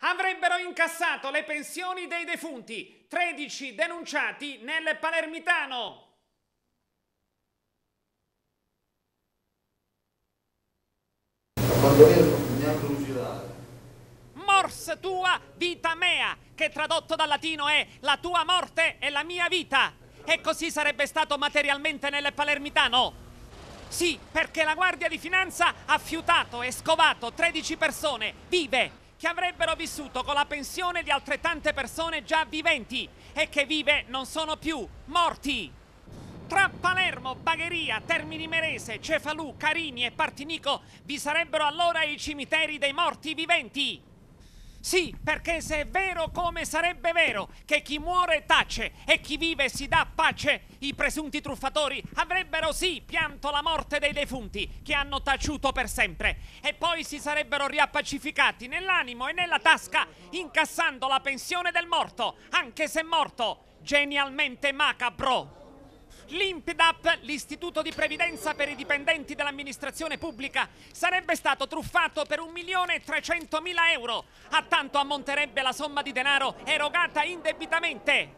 avrebbero incassato le pensioni dei defunti, 13 denunciati nel Palermitano. Mors tua vita mea, che tradotto dal latino è la tua morte e la mia vita. E così sarebbe stato materialmente nel Palermitano. Sì, perché la Guardia di Finanza ha fiutato e scovato 13 persone vive che avrebbero vissuto con la pensione di altrettante persone già viventi e che vive non sono più morti. Tra Palermo, Bagheria, Termini Merese, Cefalù, Carini e Partinico vi sarebbero allora i cimiteri dei morti viventi. Sì, perché se è vero come sarebbe vero che chi muore tace e chi vive si dà pace, i presunti truffatori avrebbero sì pianto la morte dei defunti che hanno taciuto per sempre e poi si sarebbero riappacificati nell'animo e nella tasca incassando la pensione del morto, anche se morto, genialmente macabro. L'INPDAP, l'Istituto di Previdenza per i dipendenti dell'amministrazione pubblica, sarebbe stato truffato per 1.300.000 euro. A tanto ammonterebbe la somma di denaro erogata indebitamente.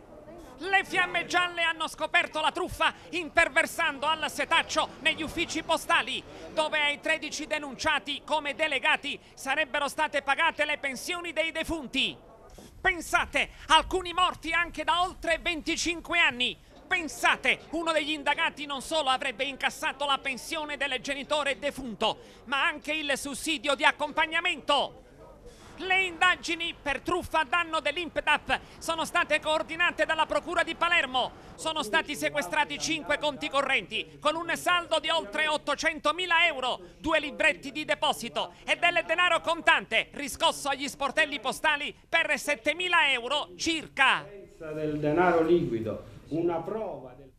Le fiamme gialle hanno scoperto la truffa imperversando al setaccio negli uffici postali, dove ai 13 denunciati come delegati sarebbero state pagate le pensioni dei defunti. Pensate, alcuni morti anche da oltre 25 anni. Pensate, uno degli indagati non solo avrebbe incassato la pensione del genitore defunto, ma anche il sussidio di accompagnamento. Le indagini per truffa a danno dell'Impedap sono state coordinate dalla Procura di Palermo. Sono stati sequestrati cinque conti correnti con un saldo di oltre 800.000 euro, due libretti di deposito e del denaro contante riscosso agli sportelli postali per 7.000 euro circa. del denaro liquido, una prova del...